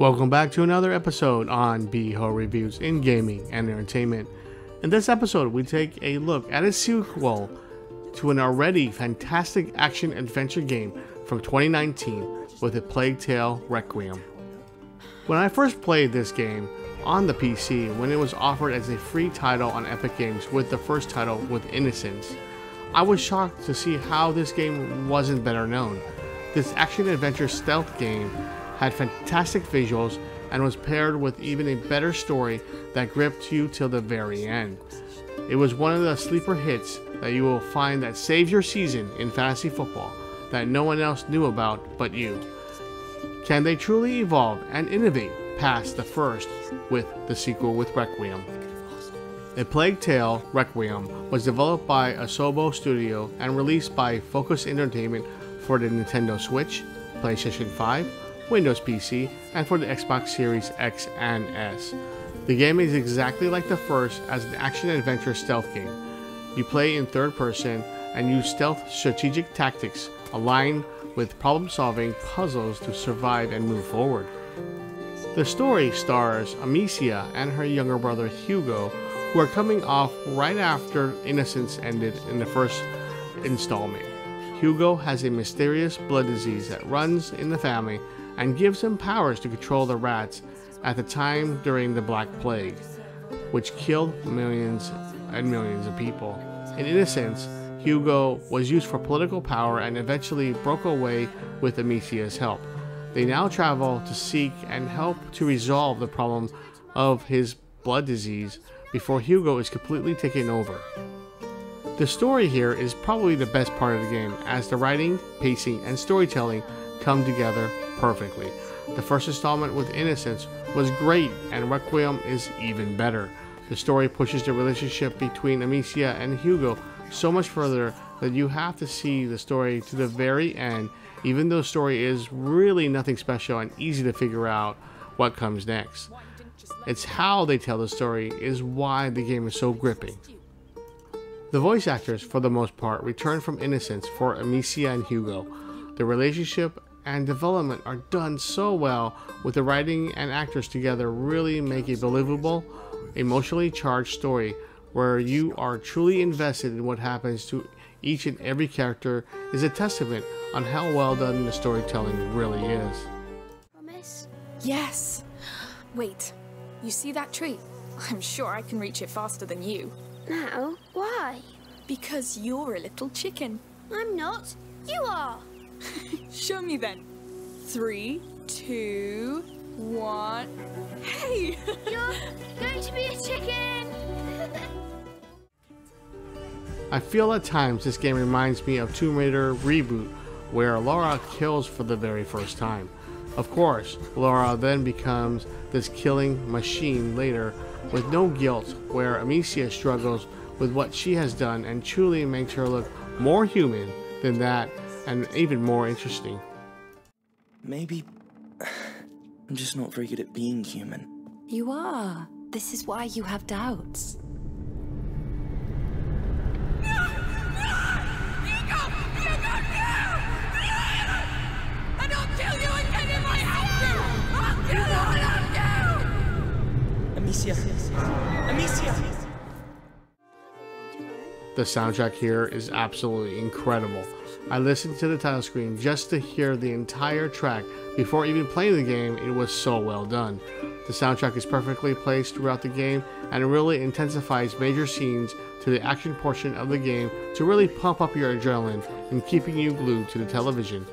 Welcome back to another episode on BHO Reviews in Gaming and Entertainment. In this episode, we take a look at a sequel to an already fantastic action adventure game from 2019 with A Plague Tale Requiem. When I first played this game on the PC when it was offered as a free title on Epic Games with the first title with Innocence, I was shocked to see how this game wasn't better known. This action adventure stealth game had fantastic visuals and was paired with even a better story that gripped you till the very end. It was one of the sleeper hits that you will find that saves your season in fantasy football that no one else knew about but you. Can they truly evolve and innovate past the first with the sequel with Requiem? A Plague Tale Requiem was developed by Asobo Studio and released by Focus Entertainment for the Nintendo Switch, PlayStation 5, Windows PC, and for the Xbox Series X and S. The game is exactly like the first as an action adventure stealth game. You play in third person and use stealth strategic tactics aligned with problem solving puzzles to survive and move forward. The story stars Amicia and her younger brother Hugo, who are coming off right after Innocence ended in the first installment. Hugo has a mysterious blood disease that runs in the family and gives him powers to control the rats at the time during the Black Plague, which killed millions and millions of people. In Innocence, Hugo was used for political power and eventually broke away with Amicia's help. They now travel to seek and help to resolve the problem of his blood disease before Hugo is completely taken over. The story here is probably the best part of the game, as the writing, pacing, and storytelling come together perfectly. The first installment with Innocence was great, and Requiem is even better. The story pushes the relationship between Amicia and Hugo so much further that you have to see the story to the very end, even though the story is really nothing special and easy to figure out what comes next. It's how they tell the story is why the game is so gripping. The voice actors, for the most part, return from Innocence for Amicia and Hugo. The relationship and development are done so well with the writing and actors together really make a believable, emotionally charged story where you are truly invested in what happens to each and every character is a testament on how well done the storytelling really is. Promise? Yes. Wait, you see that tree? I'm sure I can reach it faster than you. Now? Why? Because you're a little chicken. I'm not. You are. Show me then. Three, two, one. Hey! You're going to be a chicken. I feel at times this game reminds me of Tomb Raider Reboot, where Laura kills for the very first time. Of course, Laura then becomes this killing machine later with no guilt, where Amicia struggles with what she has done and truly makes her look more human than that and even more interesting. Maybe I'm just not very good at being human. You are. This is why you have doubts. Amicia. Amicia! The soundtrack here is absolutely incredible. I listened to the title screen just to hear the entire track before even playing the game, it was so well done. The soundtrack is perfectly placed throughout the game and really intensifies major scenes to the action portion of the game to really pump up your adrenaline and keeping you glued to the television.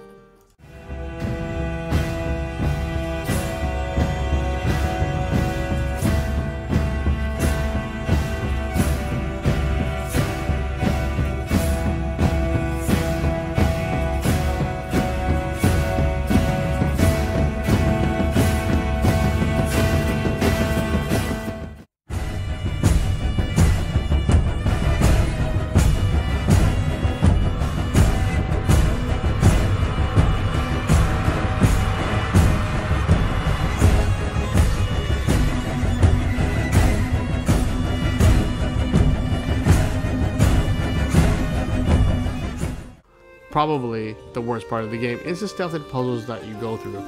Probably the worst part of the game is the stealth and puzzles that you go through.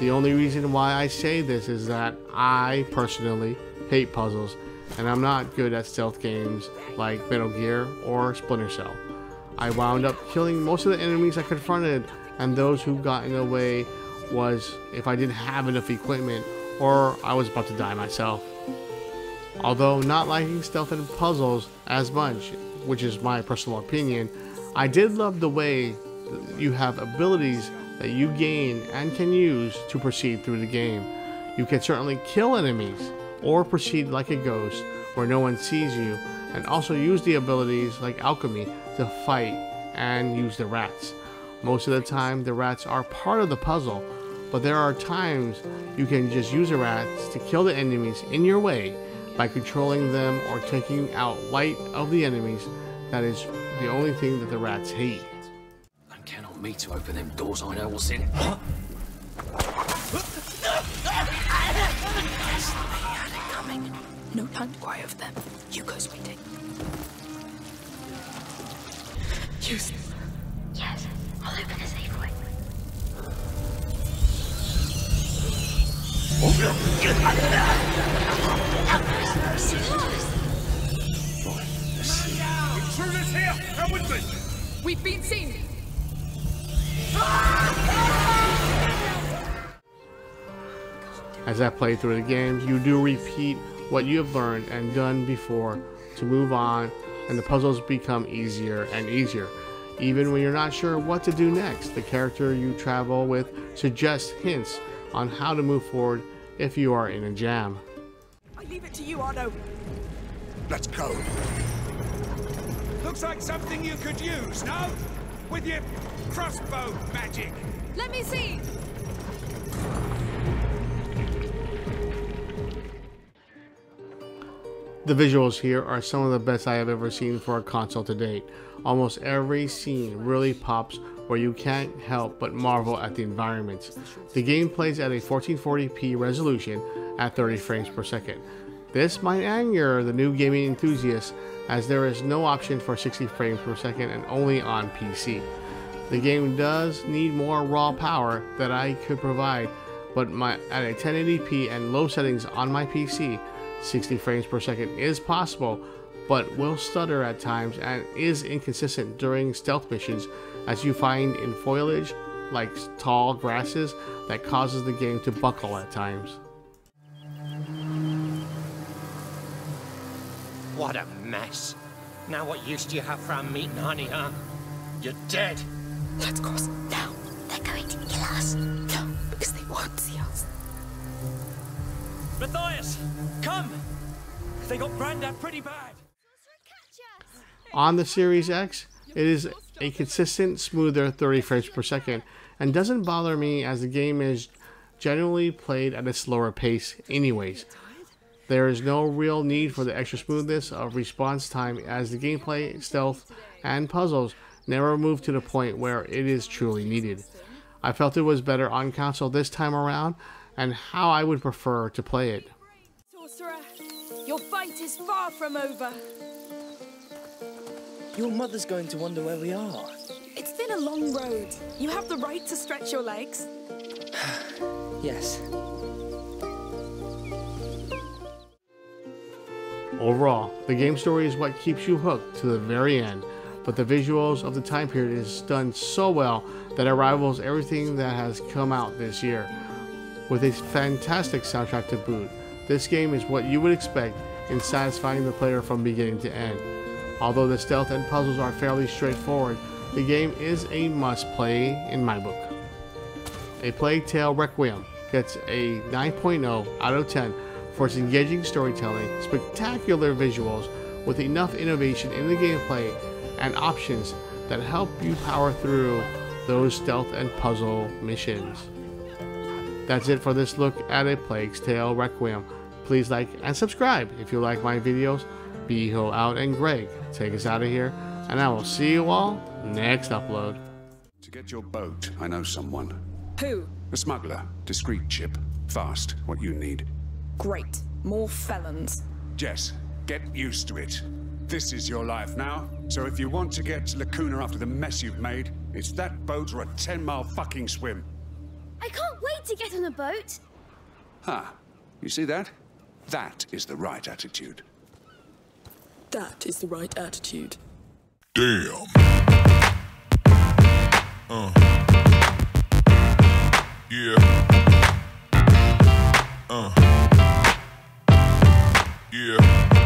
The only reason why I say this is that I personally hate puzzles and I'm not good at stealth games like Metal Gear or Splinter Cell. I wound up killing most of the enemies I confronted and those who got in the way was if I didn't have enough equipment or I was about to die myself. Although not liking stealth and puzzles as much, which is my personal opinion, I did love the way you have abilities that you gain and can use to proceed through the game. You can certainly kill enemies or proceed like a ghost where no one sees you and also use the abilities like alchemy to fight and use the rats. Most of the time the rats are part of the puzzle, but there are times you can just use the rats to kill the enemies in your way by controlling them or taking out light of the enemies. That is the only thing that the rats hate. And count on me to open them doors I know what's in. Huh? coming. No time to cry over them. You go, sweetie. Use it. Yes, I'll open a safe way. Intruders here! Come with me! We've been seen. As I play through the game, you do repeat what you have learned and done before to move on, and the puzzles become easier and easier. Even when you're not sure what to do next, the character you travel with suggests hints on how to move forward if you are in a jam. I leave it to you, Arnaud. Let's go. Looks like something you could use, no? With your crossbow magic. Let me see. The visuals here are some of the best I have ever seen for a console to date. Almost every scene really pops where you can't help but marvel at the environments. The game plays at a 1440p resolution at 30 frames per second. This might anger the new gaming enthusiasts as there is no option for 60 frames per second and only on PC. The game does need more raw power that I could provide, but my, at a 1080p and low settings on my PC, 60 frames per second is possible, but will stutter at times and is inconsistent during stealth missions as you find in foliage like tall grasses that causes the game to buckle at times. What a mess. Now what use do you have for our meat and honey, huh? You're dead. Let's cross now. They're going to kill us. No, because they won't see us. Matthias, come! They got Grandad pretty bad. On the Series X, it is a consistent, smoother 30 frames per second and doesn't bother me as the game is generally played at a slower pace anyways. There is no real need for the extra smoothness of response time as the gameplay, stealth, and puzzles never move to the point where it is truly needed. I felt it was better on console this time around and how I would prefer to play it. Sorcerer, your fight is far from over. Your mother's going to wonder where we are. It's been a long road. You have the right to stretch your legs. Yes. Overall, the game story is what keeps you hooked to the very end, but the visuals of the time period is done so well that it rivals everything that has come out this year. With a fantastic soundtrack to boot, this game is what you would expect in satisfying the player from beginning to end. Although the stealth and puzzles are fairly straightforward, the game is a must play in my book. A Plague Tale Requiem gets a 9.0 out of 10 for its engaging storytelling, spectacular visuals, with enough innovation in the gameplay and options that help you power through those stealth and puzzle missions. That's it for this look at A Plague's Tale Requiem. Please like and subscribe if you like my videos. Beho out and Greg take us out of here, and I will see you all next upload. To get your boat, I know someone. Who? A smuggler. Discreet chip. Fast. What you need. Great. More felons. Jess, get used to it. This is your life now, so if you want to get to La Cuna after the mess you've made, it's that boat or a 10-mile fucking swim. I can't wait to get on a boat. Huh. You see that? That is the right attitude. That is the right attitude. Damn. Uh. Yeah. Uh. Yeah.